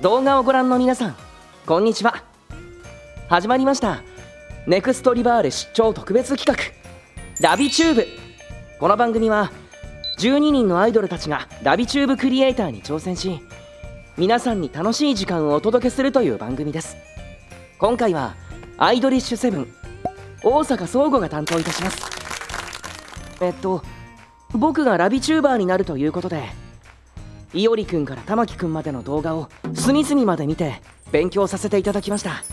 動画をご覧の皆さんこんにちは。始まりました。 NEXT Re:vale 出張特別企画ラビチューブ。この番組は12人のアイドルたちがラビチューブクリエイターに挑戦し皆さんに楽しい時間をお届けするという番組です。今回はアイドリッシュセブン逢坂壮五が担当いたします。えっと僕がラビチューバーになるということでいおりくんから玉木くんまでの動画を隅々まで見て勉強させていただきました。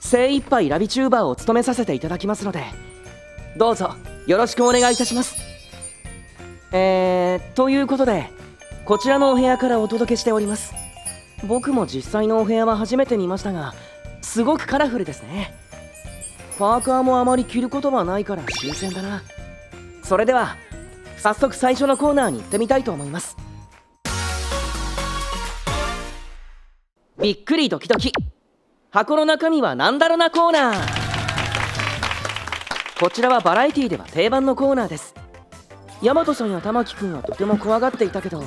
精一杯ラビチューバーを務めさせていただきますので。どうぞよろしくお願いいたします。えー、ということでこちらのお部屋からお届けしております。僕も実際のお部屋は初めて見ましたがすごくカラフルですね。パーカーもあまり着ることはないから新鮮だな。それでは早速最初のコーナーに行ってみたいと思います。びっくりドキドキ。箱の中身は何だろなコーナー。こちらはバラエティでは定番のコーナーです。大和さんや玉木くんはとても怖がっていたけど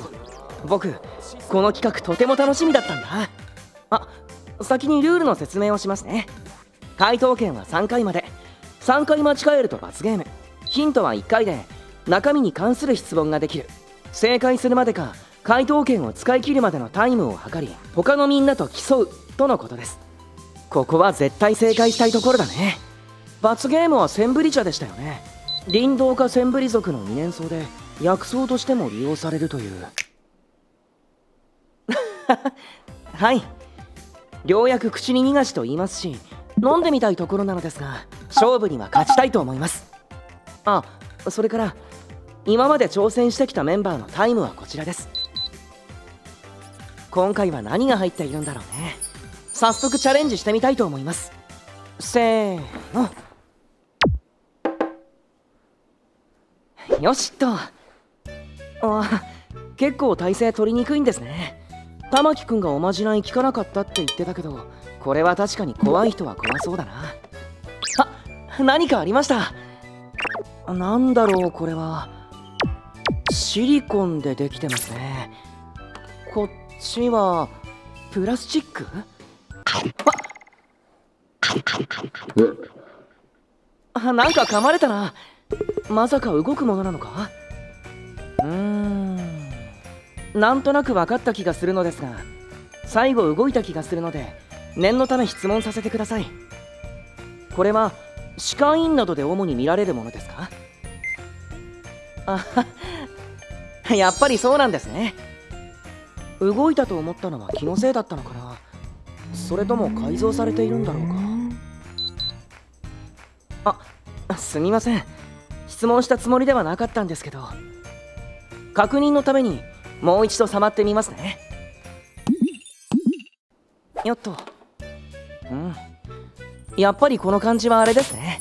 僕この企画とても楽しみだったんだ。あ先にルールの説明をしますね。回答権は3回まで。3回間違えると罰ゲーム。ヒントは1回で中身に関する質問ができる。正解するまでか回答権を使い切るまでのタイムを測り他のみんなと競うとのことです。ここは絶対正解したいところだね。罰ゲームはセンブリ茶でしたよね。林道家センブリ族の2年草で薬草としても利用されるという。はい。良薬口に逃がしと言いますし飲んでみたいところなのですが勝負には勝ちたいと思います。あそれから今まで挑戦してきたメンバーのタイムはこちらです。今回は何が入っているんだろうね。早速チャレンジしてみたいと思います。せーの。よしっと。あ結構体勢取りにくいんですね。玉木くんがおまじない聞かなかったって言ってたけどこれは確かに怖い人は怖そうだな。あ何かありました。なんだろうこれは。シリコンでできてますね。こっちはプラスチック？あなんか噛まれたな。まさか動くものなのか？うーん。なんとなく分かった気がするのですが最後動いた気がするので念のため質問させてください。これは歯科医院などで主に見られるものですか？あ やっぱりそうなんですね動いたと思ったのは気のせいだったのかな。それとも改造されているんだろうか。あすみません。質問したつもりではなかったんですけど。確認のためにもう一度触ってみますね。よっと。うん。やっぱりこの感じはあれですね。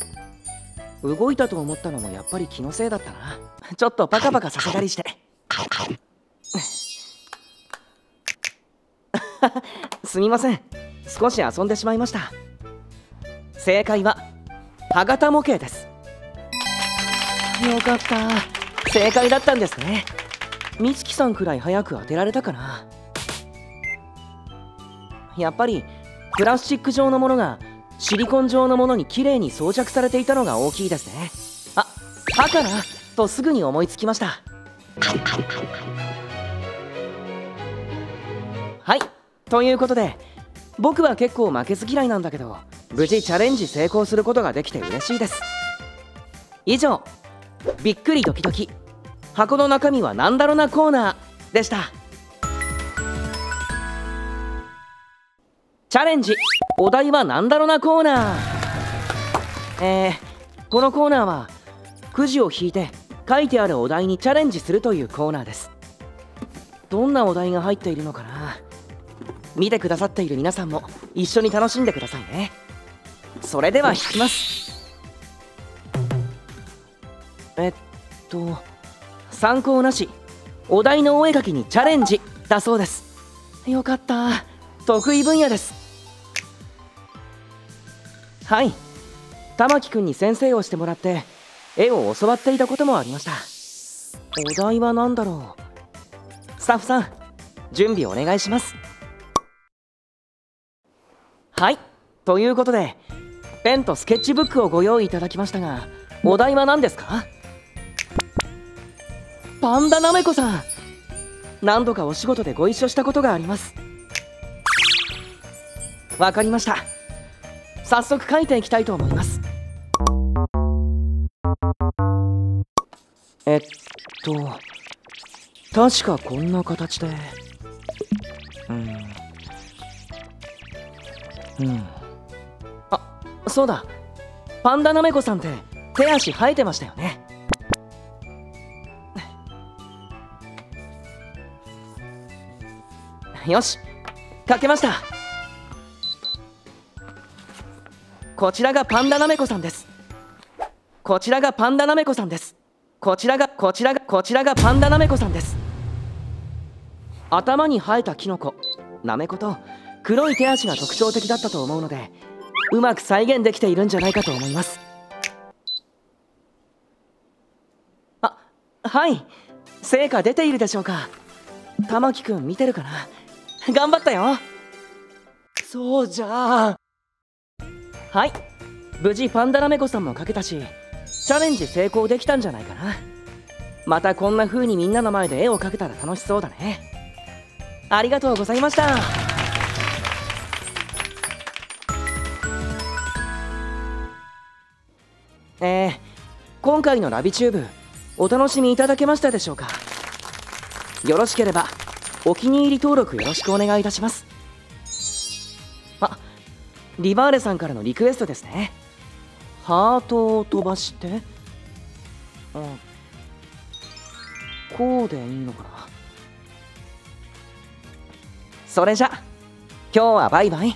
動いたと思ったのもやっぱり気のせいだったな。ちょっとパカパカさせたりして。すみません。少し遊んでしまいました。正解は歯型模型です。よかった。正解だったんですね。美月さんくらい早く当てられたかな。やっぱりプラスチック状のものがシリコン状のものに綺麗に装着されていたのが大きいですね。あ歯かな？とすぐに思いつきました。はいということで僕は結構負けず嫌いなんだけど無事チャレンジ成功することができて嬉しいです。以上びっくりドキドキ。箱の中身は何だろなコーナーでした。チャレンジ。お題は何だろなコーナー。えー、このコーナーはくじを引いて書いてあるお題にチャレンジするというコーナーです。どんなお題が入っているのかな。見てくださっている皆さんも一緒に楽しんでくださいね。それでは引きます。えっと参考なしお題のお絵描きにチャレンジだそうです。よかった。得意分野です。はい。玉木くんに先生をしてもらって絵を教わっていたこともありました。お題は何だろう。スタッフさん準備お願いします。はい。ということでペンとスケッチブックをご用意いただきましたがお題は何ですか？パンダなめこさん。何度かお仕事でご一緒したことがあります。わかりました。早速書いていきたいと思います。えっと確かこんな形で。うん。うん。あそうだ。パンダなめこさんって手足生えてましたよね。よし。書けました。こちらがパンダなめこさんです。こちらがパンダなめこさんです。こちらがこちらがこちらがパンダなめこさんです。頭に生えたキノコなめこと黒い手足が特徴的だったと思うのでうまく再現できているんじゃないかと思います。あはい。成果出ているでしょうか。玉木くん見てるかな。頑張ったよ。そうじゃ。あはい。無事パンダラメコさんも書けたしチャレンジ成功できたんじゃないかな。またこんな風にみんなの前で絵を描けたら楽しそうだね。ありがとうございました。えー、今回のラビチューブお楽しみいただけましたでしょうか？よろしければお気に入り登録よろしくお願いいたします。あリバーレさんからのリクエストですね。ハートを飛ばしてあこうでいいのかな？それじゃ今日はバイバイ。